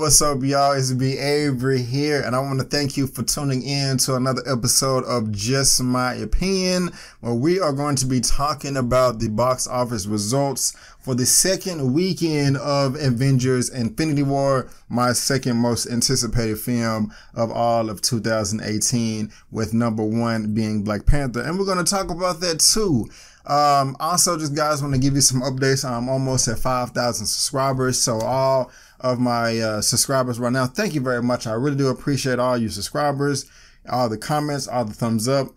What's up, y'all? It's B. Avery here, and I want to thank you for tuning in to another episode of Just My Opinion, where we are going to be talking about the box office results for the second weekend of Avengers Infinity War, my second most anticipated film of all of 2018, with number one being Black Panther. And we're going to talk about that too. Um, also, just guys want to give you some updates. I'm almost at 5,000 subscribers. So all of my uh, subscribers right now, thank you very much. I really do appreciate all you subscribers, all the comments, all the thumbs up.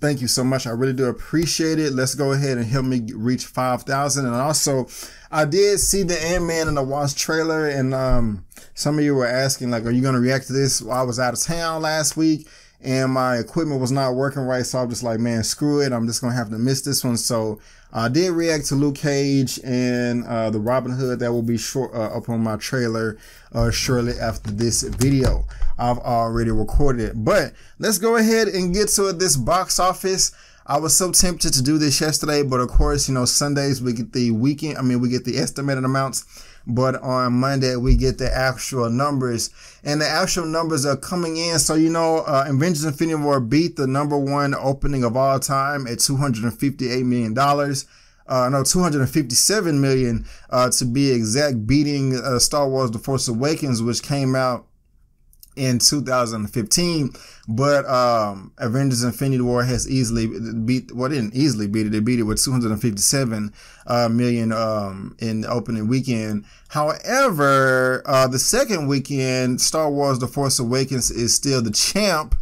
Thank you so much. I really do appreciate it. Let's go ahead and help me reach 5,000. And also, I did see the Ant-Man and the Wasp trailer. And um, some of you were asking, like, are you going to react to this? Well, I was out of town last week and my equipment was not working right. So I'm just like, man, screw it. I'm just going to have to miss this one. So I did react to Luke Cage and uh, the Robin Hood. That will be short uh, up on my trailer uh, shortly after this video. I've already recorded it. But let's go ahead and get to this box office. I was so tempted to do this yesterday, but of course, you know, Sundays we get the weekend. I mean, we get the estimated amounts but on Monday we get the actual numbers, and the actual numbers are coming in. So you know, uh, Avengers: Infinity War beat the number one opening of all time at 258 million dollars. Uh, no, 257 million uh, to be exact, beating uh, Star Wars: The Force Awakens, which came out in 2015. But um, Avengers Infinity War has easily beat, well, didn't easily beat it. They beat it with 257 uh, million um, in the opening weekend. However, uh, the second weekend, Star Wars The Force Awakens is still the champ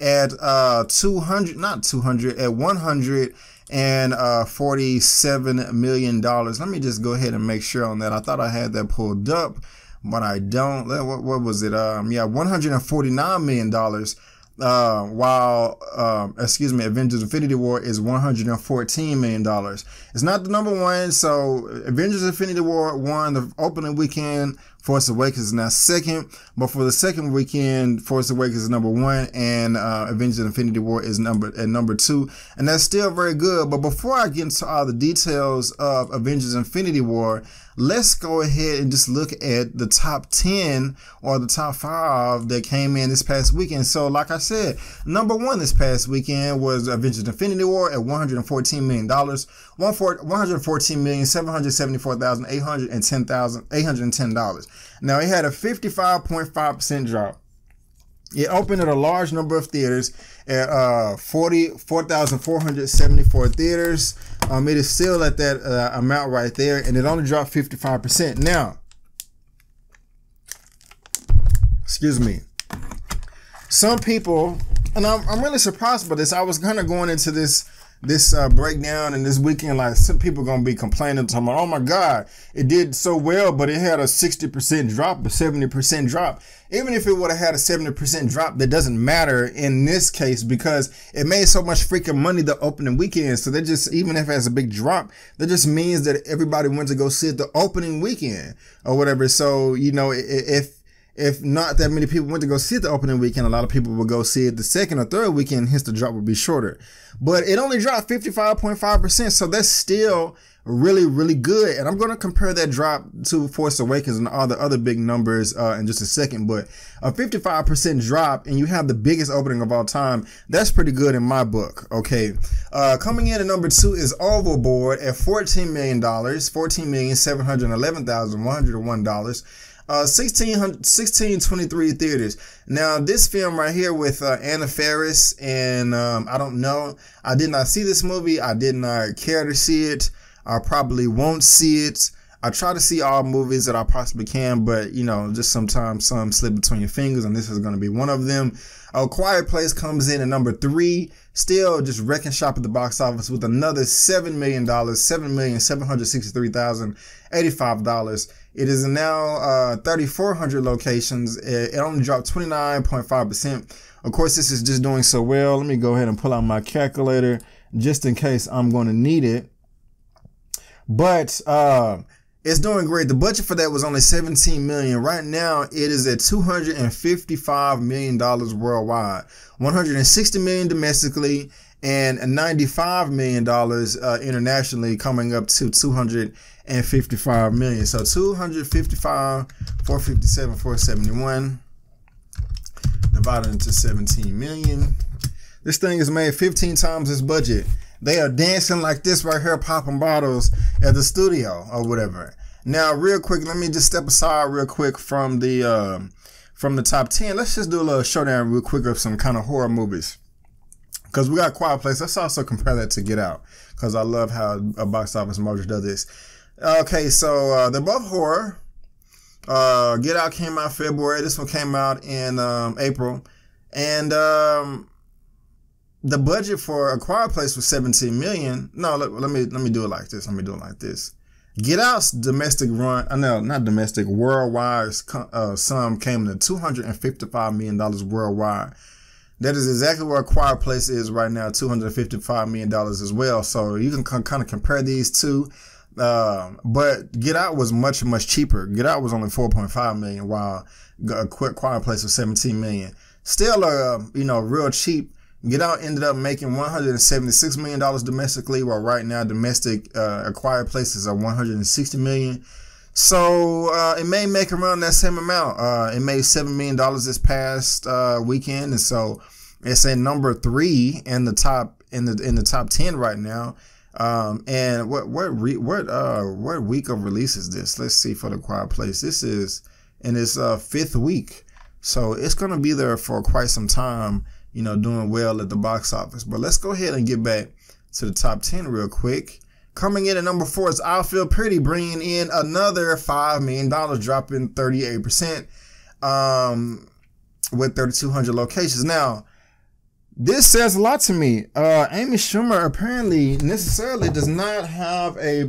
at uh, 200, not 200, at 100 and uh, 47 million dollars. Let me just go ahead and make sure on that. I thought I had that pulled up but I don't. What, what was it? Um, yeah, 149 million dollars. Uh, while uh, excuse me, Avengers: Infinity War is 114 million dollars. It's not the number one. So Avengers: Infinity War won the opening weekend. Force Awakens is now second, but for the second weekend, Force Awakens is number one, and uh, Avengers: Infinity War is number at number two, and that's still very good. But before I get into all the details of Avengers: Infinity War, let's go ahead and just look at the top 10 or the top five that came in this past weekend. So, like I said, number one this past weekend was Avengers Infinity War at $114 million. $114,774,810,810. Now, it had a 55.5% drop. It opened at a large number of theaters at uh, 4,474 theaters. Um, it is still at that uh, amount right there, and it only dropped 55%. Now, excuse me, some people, and I'm, I'm really surprised by this. I was kind of going into this this uh, breakdown and this weekend, like some people are gonna be complaining to me, oh my God, it did so well, but it had a 60% drop, a 70% drop. Even if it would have had a 70% drop, that doesn't matter in this case because it made so much freaking money the opening weekend. So that just, even if it has a big drop, that just means that everybody went to go see it the opening weekend or whatever. So, you know, if, if not that many people went to go see it the opening weekend, a lot of people would go see it the second or third weekend, hence the drop would be shorter. But it only dropped 55.5%, so that's still really, really good. And I'm going to compare that drop to Force Awakens and all the other big numbers uh, in just a second. But a 55% drop and you have the biggest opening of all time, that's pretty good in my book. Okay. Uh, coming in at number two is Overboard at $14 million, $14,711,101 uh 1623 theaters. Now this film right here with uh, anna faris and um, i don't know. I did not see this movie. I did not care to see it. I probably won't see it. I try to see all movies that i possibly can but you know just sometimes some slip between your fingers and this is going to be one of them. A quiet place comes in at number three still just wrecking shop at the box office with another $7 million $7,763,085 it is now uh, 3,400 locations. It, only dropped 29.5%. Of course, this is just doing so well. Let me go ahead and pull out my calculator just in case I'm going to need it. But uh, it's doing great. The budget for that was only 17 million. Right now, it is at 255 million dollars worldwide, 160 million domestically, and $95 million uh, internationally, coming up to 255 million. So 255, 457, 471 divided into 17 million. This thing is made 15 times its budget. They are dancing like this right here, popping bottles at the studio or whatever. Now, real quick, let me just step aside real quick from the uh, from the top 10. Let's just do a little showdown real quick of some kind of horror movies. Because we got Quiet Place. Let's also compare that to Get Out. Because I love how a box office mojo does this. Okay, so uh, both horror. Uh, Get Out came out February. This one came out in um, April. And um, the budget for A Quiet Place was 17 million. No, let, let, me let me do it like this. Let me do it like this. Get Out's domestic run, uh, no, not domestic, worldwide uh, sum came to 255 million dollars worldwide. That is exactly where A Quiet Place is right now, 255 million dollars as well. So you can kind of compare these two. Uh, but Get Out was much much cheaper. Get Out was only 4.5 million, while A Quiet Place was 17 million. Still, uh, you know, real cheap Get Out ended up making $176 million domestically, while right now domestic uh, A Quiet Place's are 160 million. So uh, it may make around that same amount. Uh, it made $7 million this past uh, weekend. And so it's a number three in the top in the in the top 10 right now. Um, and what what re, what uh what week of release is this? Let's see for the Quiet Place. This is in its uh, fifth week, so it's gonna be there for quite some time you know, doing well at the box office. But let's go ahead and get back to the top 10 real quick. Coming in at number four is I Feel Pretty, bringing in another $5 million, dropping 38% um, with 3,200 locations. Now, this says a lot to me. Uh, Amy Schumer apparently necessarily does not have a,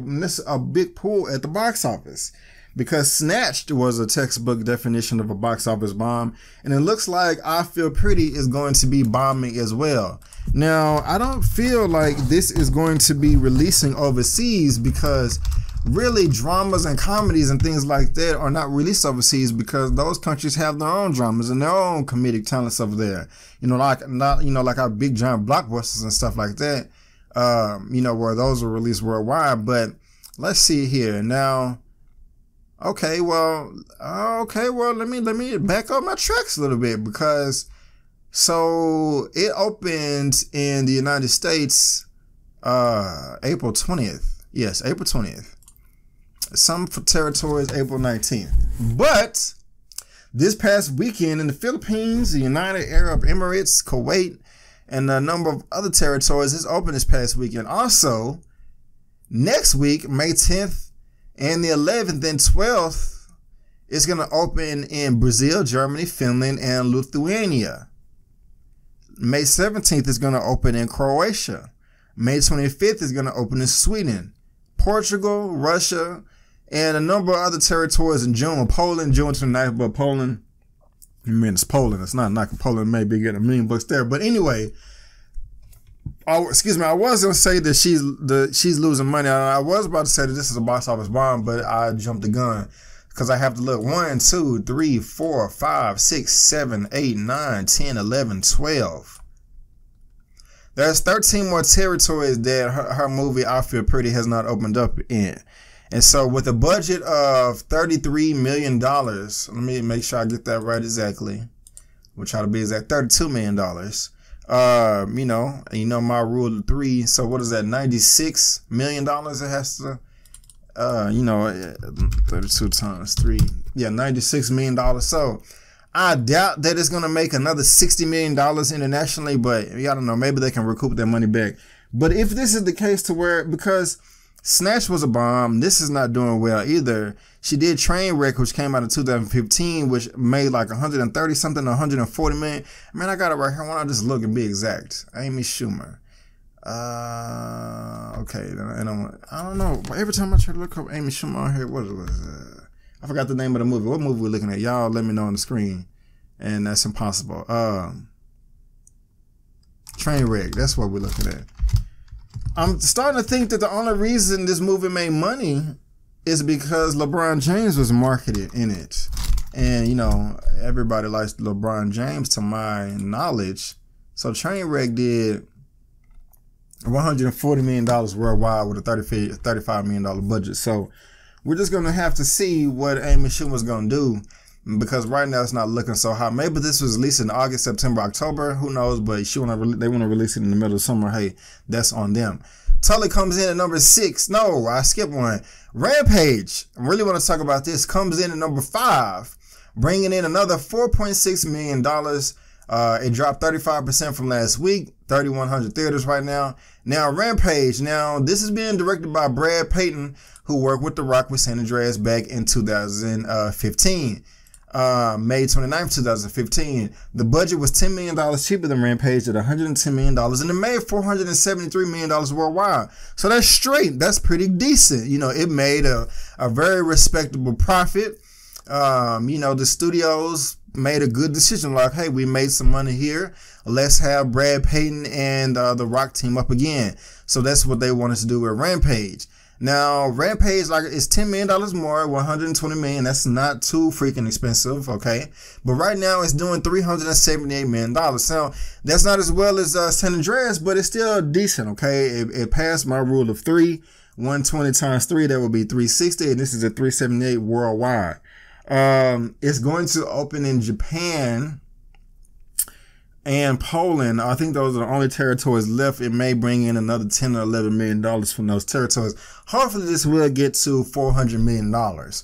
a big pull at the box office because Snatched was a textbook definition of a box office bomb, and it looks like I Feel Pretty is going to be bombing as well. Now, I don't feel like this is going to be releasing overseas because really dramas and comedies and things like that are not released overseas because those countries have their own dramas and their own comedic talents over there. You know, like not you know like our big giant blockbusters and stuff like that. Um, you know where those are released worldwide. But let's see here now. Okay, well, okay, well, let me let me back up my tracks a little bit because so it opened in the United States uh April 20th. Yes, April 20th. Some for territories April 19th. But this past weekend in the Philippines, the United Arab Emirates, Kuwait, and a number of other territories is open this past weekend. Also, next week, May 10th and the 11th and 12th is going to open in Brazil, Germany, Finland, and Lithuania. May 17th is going to open in Croatia. May 25th is going to open in Sweden, Portugal, Russia, and a number of other territories in June. Poland, June 29th, but Poland, I mean, it's Poland. It's not like Poland Maybe get a million bucks there. But anyway, Oh, excuse me. I was gonna say that she's the she's losing money. I was about to say that this is a box office bomb, but I jumped the gun because I have to look one, two, three, four, five, six, seven, eight, nine, ten, eleven, twelve. There's 13 more territories that her, her movie I Feel Pretty has not opened up in. And so with a budget of $33 million, let me make sure I get that right exactly. We'll try to be exact, $32 million uh, you know, you know my rule of three. So what is that? Ninety six million dollars. It has to, uh, you know, thirty two times three. Yeah, ninety six million dollars. So I doubt that it's gonna make another sixty million dollars internationally. But I don't know. Maybe they can recoup their money back. But if this is the case to where because Snatch was a bomb. This is not doing well either. She did Trainwreck, which came out in 2015, which made like 130 something, 140 million. Man, I got it right here. Why don't I just look and be exact? Amy Schumer. Uh, okay. And I'm, I don't know. Every time I try to look up Amy Schumer on here, what was uh, I forgot the name of the movie. What movie we're looking at? Y'all let me know on the screen. And that's impossible. Um, Trainwreck. That's what we're looking at. I'm starting to think that the only reason this movie made money is because LeBron James was marketed in it. And, you know, everybody likes LeBron James to my knowledge. So Trainwreck did 140 million dollars worldwide with a 30, 35 million dollar budget. So we're just gonna have to see what Amy Schumer's gonna do because right now it's not looking so hot. Maybe this was released in August, September, October. Who knows? But she wanna they want to release it in the middle of summer. Hey, that's on them. Tully comes in at number six. No, I skipped one. Rampage. I really want to talk about this. Comes in at number five, bringing in another $4.6 million. Uh, it dropped 35% from last week, 3,100 theaters right now. Now, Rampage. Now, this is being directed by Brad Peyton, who worked with The Rock with San Andreas back in 2015 uh, May 29th, 2015. The budget was $10 million cheaper than Rampage at $110 million and it made $473 million worldwide. So that's straight. That's pretty decent. You know, it made a, a very respectable profit. Um, you know, the studios made a good decision like, hey, we made some money here. Let's have Brad Peyton and uh, the Rock team up again. So that's what they wanted to do with Rampage. Now, Rampage like it's ten million dollars more, one hundred and twenty million. That's not too freaking expensive, okay? But right now it's doing three hundred and seventy-eight million dollars. So that's not as well as uh, San Andreas, but it's still decent, okay? It, it passed my rule of three. 120 times three, that would be 360, and this is a 378 worldwide. Um, it's going to open in Japan and Poland. I think those are the only territories left. It may bring in another 10 or 11 million dollars from those territories. Hopefully this will get to 400 million dollars.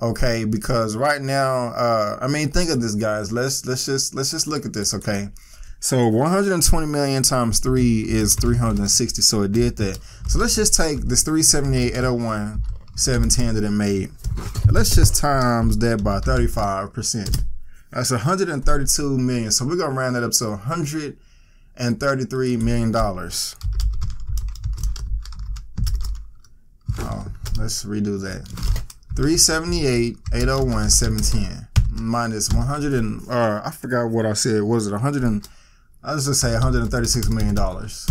Okay, because right now, uh, I mean, think of this, guys. Let's let's just let's just look at this. Okay, so 120 million times three is 360. So it did that. So let's just take this 378, 801, 710 that it made. Let's just times that by 35 percent. That's 132 million. So we're gonna round that up to 133 million dollars. Oh, let's redo that. 378, 801, 710 minus 100 and or I forgot what I said. Was it 100 and I was just say 136 million dollars.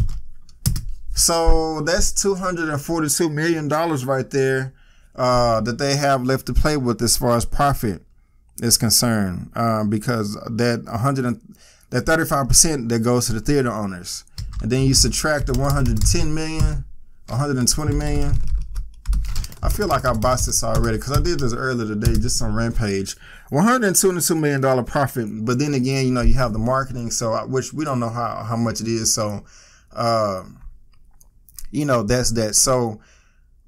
So that's 242 million dollars right there uh, that they have left to play with as far as profit is concerned, uh, because that 100 and, that 35 percent that goes to the theater owners, and then you subtract the 110 million, 120 million. I feel like I bossed this already because I did this earlier today, just on Rampage. 122 million dollar profit, but then again, you know, you have the marketing, so I, which we don't know how how much it is. So, uh, you know, that's that. So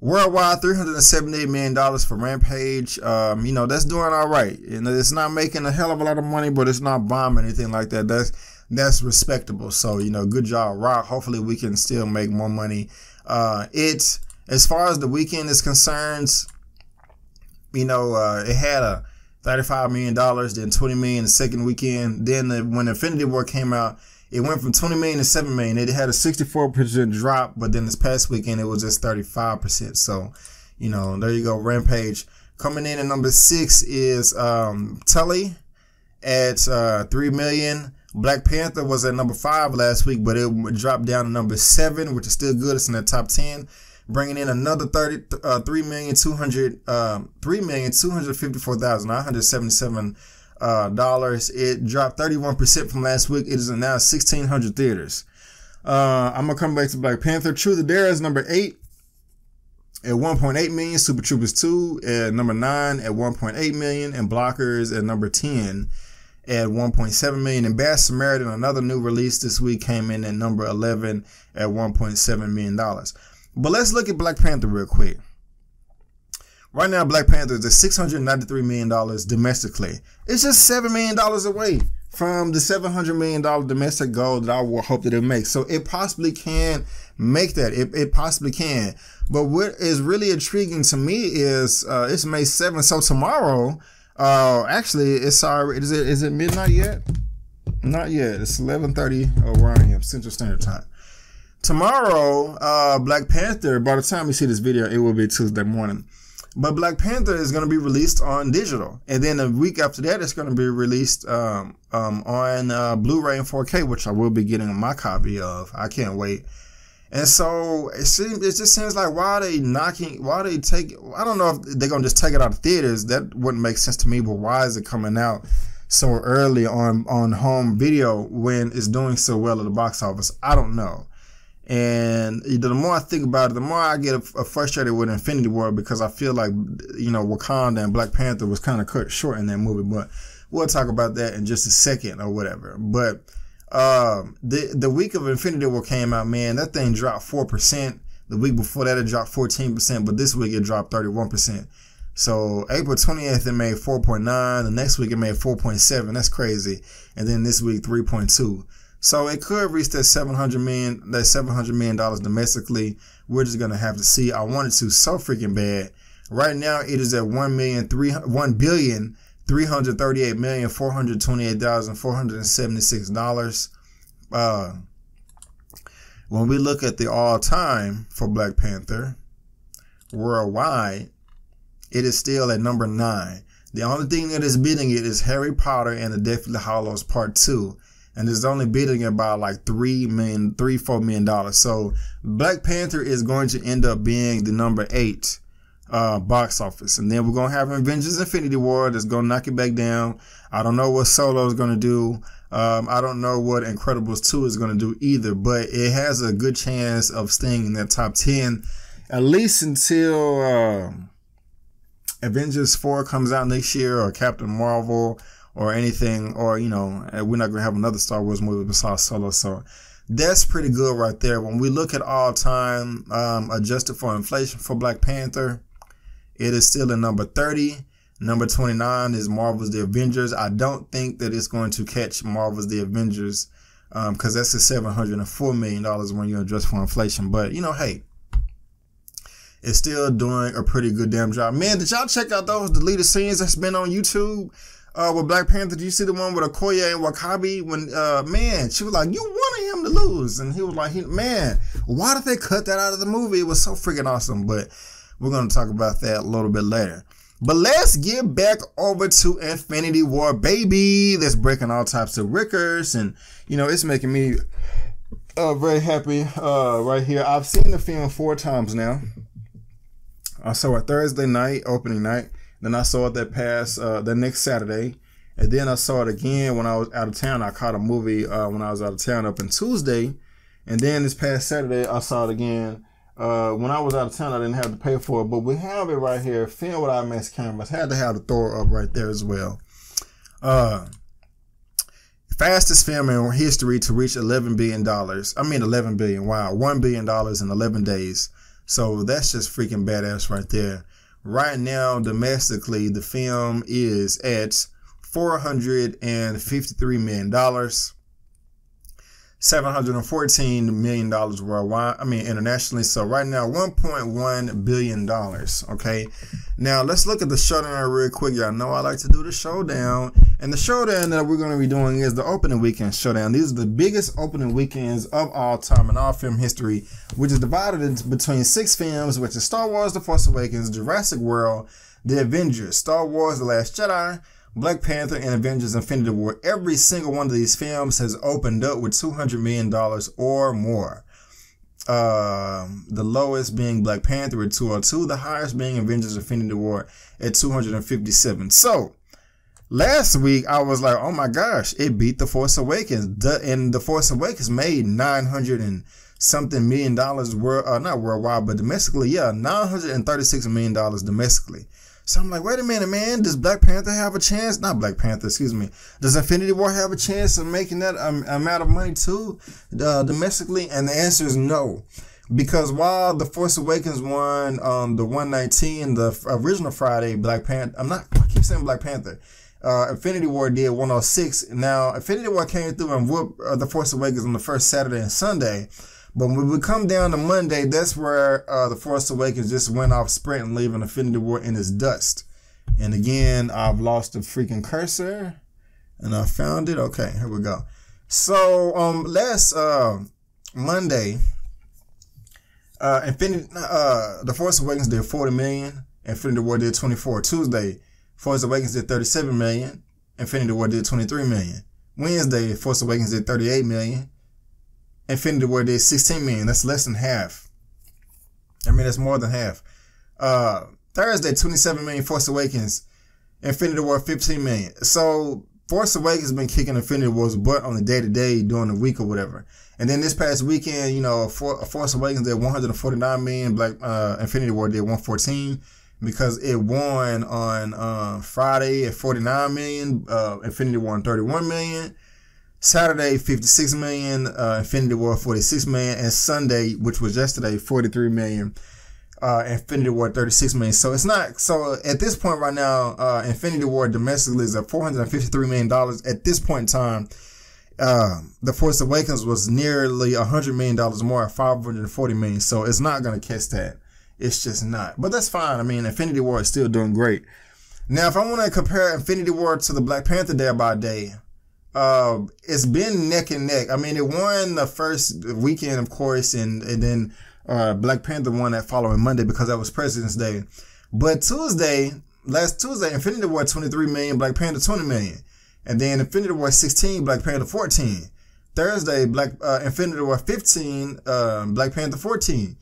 Worldwide, $378 million for Rampage. Um, you know, that's doing all right. You know, it's not making a hell of a lot of money, but it's not bombing anything like that. That's that's respectable. So, you know, good job, Rock. Hopefully we can still make more money. Uh, it's as far as the weekend is concerned, you know, uh, it had a $35 million, then 20 million the second weekend. Then the, when Infinity War came out, it went from 20 million to 7 million. It had a 64% drop, but then this past weekend it was just 35%. So, you know, there you go. Rampage. Coming in at number six is um, Tully at uh, 3 million. Black Panther was at number five last week, but it dropped down to number seven, which is still good. It's in the top 10 bringing in another 30, uh, 3,200, 3,254,977 dollars. It dropped 31% from last week. It is now 1,600 theaters. Uh, I'm gonna come back to Black Panther. Truth or Dare is number eight at 1.8 million. Super Troopers 2 at number nine at 1.8 million, and Blockers at number 10 at 1.7 million. And Bad Samaritan, another new release this week, came in at number 11 at 1.7 million dollars. But let's look at Black Panther real quick. Right now, Black Panther is at $693 million domestically. It's just $7 million away from the $700 million domestic goal that I will hope that it makes. So it possibly can make that. It, it possibly can. But what is really intriguing to me is uh, it's May 7th. So tomorrow, uh, actually, it's sorry, is it, is it midnight yet? Not yet. It's 11.30 where I am, Central Standard Time. Tomorrow, uh, Black Panther, by the time you see this video, it will be Tuesday morning. But Black Panther is going to be released on digital, and then a week after that, it's going to be released um, um, on uh, Blu-ray and 4K, which I will be getting my copy of. I can't wait. And so it seems it just seems like why are they knocking? Why are they take? I don't know if they're gonna just take it out of theaters. That wouldn't make sense to me. But why is it coming out so early on on home video when it's doing so well at the box office? I don't know. And the more I think about it, the more I get frustrated with Infinity War because I feel like, you know, Wakanda and Black Panther was kind of cut short in that movie. But we'll talk about that in just a second or whatever. But um, the the week of Infinity War came out, man, that thing dropped four percent. The week before that, it dropped fourteen percent, but this week it dropped thirty one percent. So April 20th, it made 4.9. The next week, it made 4.7. That's crazy. And then this week, 3.2. So it could reach that 700 million, that 700 million dollars domestically. We're just gonna have to see. I want it to so freaking bad. Right now, it is at one million three one billion three hundred thirty eight million four hundred twenty eight thousand four hundred seventy six dollars. Uh, when we look at the all time for Black Panther worldwide, it is still at number nine. The only thing that is beating it is Harry Potter and the Deathly Hallows Part Two, and it's only beating it by like three million, three four million dollars. So Black Panther is going to end up being the number eight uh, box office, and then we're gonna have Avengers: Infinity War that's gonna knock it back down. I don't know what Solo is gonna do. Um, I don't know what Incredibles 2 is to do either, but it has a good chance of staying in that top 10 at least until uh, Avengers 4 comes out next year or Captain Marvel or anything, or, you know, we're not to have another Star Wars movie besides Solo. So that's pretty good right there. When we look at all time um, adjusted for inflation for Black Panther, it is still at number 30. Number 29 is Marvel's The Avengers. I don't think that it's going to catch Marvel's The Avengers because um, that's a $704 million when you adjust for inflation. But, you know, hey, It's still doing a pretty good damn job. Man, did y'all check out those deleted scenes that's been on YouTube? Uh, with Black Panther, did you see the one with Okoye and W'Kabi? When uh, man, she was like, "You wanted him to lose," and he was like, "Man, why did they cut that out of the movie? It was so freaking awesome." But we're gonna talk about that a little bit later. But let's get back over to Infinity War, baby. That's breaking all types of records, and you know it's making me uh, very happy uh, right here. I've seen the film four times now. I saw it Thursday night, opening night. Then I saw it that past uh, the next Saturday, and then I saw it again when I was out of town. I caught a movie uh, when I was out of town up in Tuesday, and then this past Saturday I saw it again. Uh, when I was out of town, I didn't have to pay for it, but we have it right here. Film with IMAX cameras. Had to have the Thor up right there as well. Uh, fastest film in history to reach 11 billion dollars. I mean 11 billion. Wow, 1 billion dollars in 11 days. So that's just freaking badass right there. Right now, domestically, the film is at $453 million. $714 million worldwide, I mean internationally. So right now, $1.1 billion. Okay. Now let's look at the showdown real quick. Y'all know I like to do the showdown. And the showdown that we're going to be doing is the opening weekend showdown. These are the biggest opening weekends of all time in all film history, which is divided between six films, which is Star Wars The Force Awakens, Jurassic World, The Avengers, Star Wars The Last Jedi, Black Panther and Avengers Infinity War, every single one of these films has opened up with $200 million or more. Um, the lowest being Black Panther at 202, the highest being Avengers Infinity War at 257. So, last week I was like, oh my gosh, it beat The Force Awakens. The, and The Force Awakens made 900 and something million dollars, world, uh, not worldwide, but domestically, yeah, $936 million domestically. So I'm like, wait a minute, man. Does Black Panther have a chance? Not Black Panther, excuse me. Does Infinity War have a chance of making that um, amount of money too, uh, domestically? And the answer is no. Because while The Force Awakens won um, the 119, the original Friday, Black Panther, I'm not, I keep saying Black Panther. Uh, Infinity War did 106. Now, Infinity War came through and whooped uh, The Force Awakens on the first Saturday and Sunday. But when we come down to Monday, that's where uh, the Force Awakens just went off sprint, leaving Infinity War in its dust. And again, I've lost the freaking cursor, and I found it. Okay, here we go. So um, last uh, Monday, uh, Infinity, uh, the Force Awakens did 40 million. Infinity War did 24. Tuesday, Force Awakens did 37 million. Infinity War did 23 million. Wednesday, Force Awakens did 38 million. Infinity War did 16 million. That's less than half. I mean, that's more than half. Uh, Thursday, 27 million Force Awakens. Infinity War, 15 million. So Force Awakens has been kicking Infinity War's butt on the day to day during the week or whatever. And then this past weekend, you know, For, Force Awakens did 149 million, Black uh, Infinity War did 114 because it won on uh, Friday at 49 million, uh, Infinity War 31 million. Saturday, 56 million, uh, Infinity War 46 million, and Sunday, which was yesterday, 43 million, uh, Infinity War 36 million. So it's not, so at this point right now, uh, Infinity War domestically is at $453 million. At this point in time, uh, The Force Awakens was nearly $100 million more at 540 million. So it's not going to catch that. It's just not. But that's fine. I mean, Infinity War is still doing great. Now, if I want to compare Infinity War to the Black Panther Day by Day, uh, it's been neck and neck. I mean, it won the first weekend, of course, and and then uh, Black Panther won that following Monday because that was President's Day. But Tuesday, last Tuesday, Infinity War 23 million, Black Panther 20 million, and then Infinity War 16, Black Panther 14. Thursday, Black uh, Infinity War 15, uh, Black Panther 14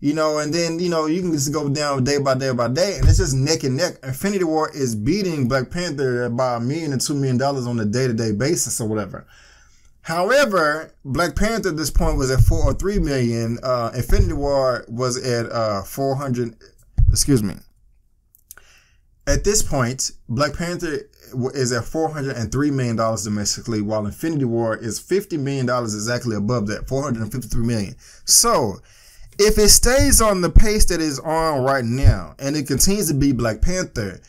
you know, and then, you know, you can just go down day by day by day, and it's just neck and neck. Infinity War is beating Black Panther by a million and two million dollars on a day to day basis or whatever. However, Black Panther at this point was at four or three million. Uh, Infinity War was at uh, 400, excuse me. At this point, Black Panther is at $403 million domestically, while Infinity War is $50 million exactly above that, 453 million. So, if it stays on the pace that is on right now and it continues to be Black Panther,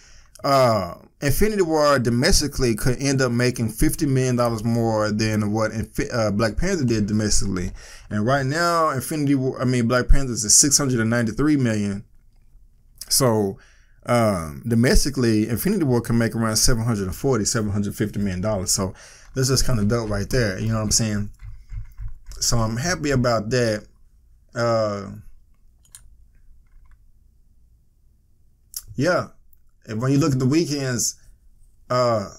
uh, Infinity War domestically could end up making $50 million more than what uh, Black Panther did domestically. And right now, Infinity War, I mean, Black Panther is 693 million. So, um, domestically, Infinity War can make around 740, 750 million dollars. So, this is kind of dope right there. You know what I'm saying? So, I'm happy about that uh, yeah, and when you look at the weekends, uh,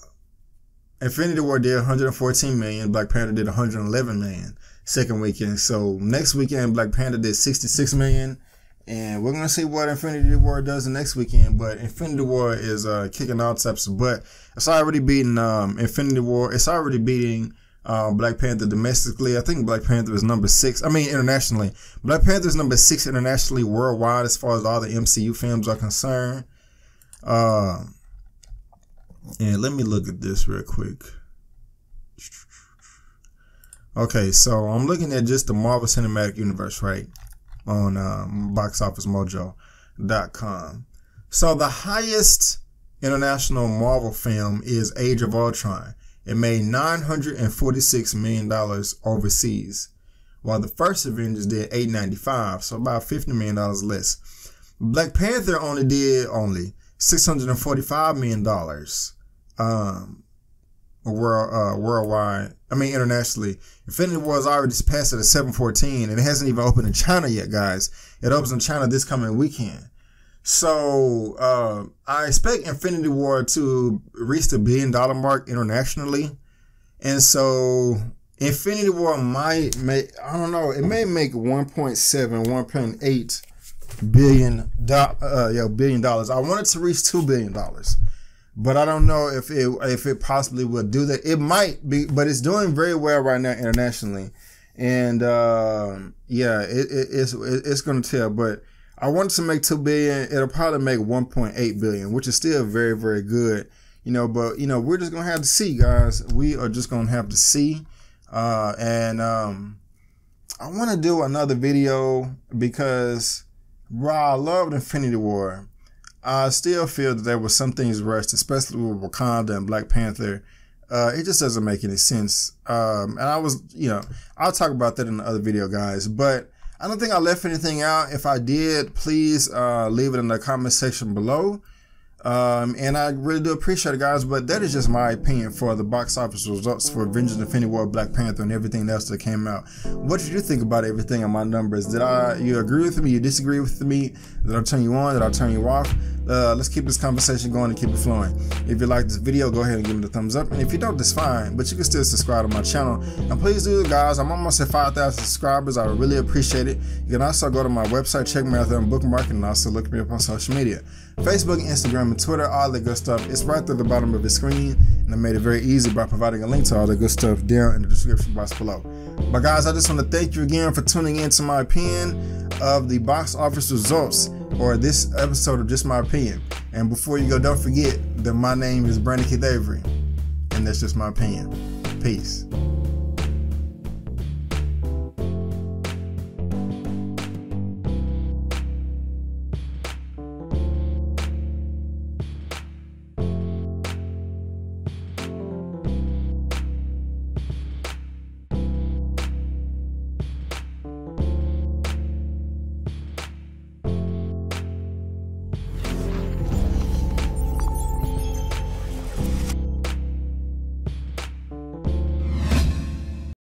Infinity War did 114 million, Black Panther did 111 million second weekend. So next weekend, Black Panther did 66 million, and we're gonna see what Infinity War does next weekend. But Infinity War is uh, kicking all types of butt. It's already beating um, Infinity War. It's already beating um, Black Panther domestically. I think Black Panther is number six. I mean, internationally. Black Panther is number six internationally worldwide as far as all the MCU films are concerned. Uh, and let me look at this real quick. Okay, so I'm looking at just the Marvel Cinematic Universe, right? On um, boxofficemojo.com. So the highest international Marvel film is Age of Ultron. It made $946 million overseas, while the first Avengers did 895, so about $50 million less. Black Panther only did only $645 million um, world, uh, worldwide. I mean, internationally. Infinity War is already passed at a 714, and it hasn't even opened in China yet, guys. It opens in China this coming weekend. So uh, I expect Infinity War to reach the billion dollar mark internationally, and so Infinity War might make I don't know it may make 1.7 1.8 billion do- uh, yeah billion dollars. I want it to reach two billion dollars, but I don't know if it if it possibly would do that. It might be, but it's doing very well right now internationally, and uh, yeah, it, it, it's it, it's going to tell, but I wanted to make two billion. It'll probably make 1.8 billion, which is still very, very good. You know, but you know, we're just gonna have to see, guys. We are just gonna have to see. Uh, and um, I want to do another video because while I loved Infinity War, I still feel that there were some things rushed, especially with Wakanda and Black Panther. Uh, it just doesn't make any sense. Um, and I was, you know, I'll talk about that in the other video, guys. But I don't think I left anything out. If I did, please uh, leave it in the comment section below. Um, and I really do appreciate it, guys. But that is just my opinion for the box office results for Avengers Infinity War, Black Panther, and everything else that came out. What did you think about everything on my numbers? Did I you agree with me? You disagree with me? Did I turn you on? Did I turn you off? Uh, let's keep this conversation going and keep it flowing. If you like this video, go ahead and give me the thumbs up. And if you don't, that's fine. But you can still subscribe to my channel. And please do, guys. I'm almost at 5,000 subscribers. I really appreciate it. You can also go to my website, check me out there on bookmark, and also look me up on social media. Facebook, Instagram, and Twitter, all that good stuff. It's right at the bottom of the screen. And I made it very easy by providing a link to all the good stuff down in the description box below. But guys, I just want to thank you again for tuning in to my opinion of the box office results or this episode of Just My Opinion. And before you go, don't forget that my name is Brandon Keith Avery. And that's just my opinion. Peace.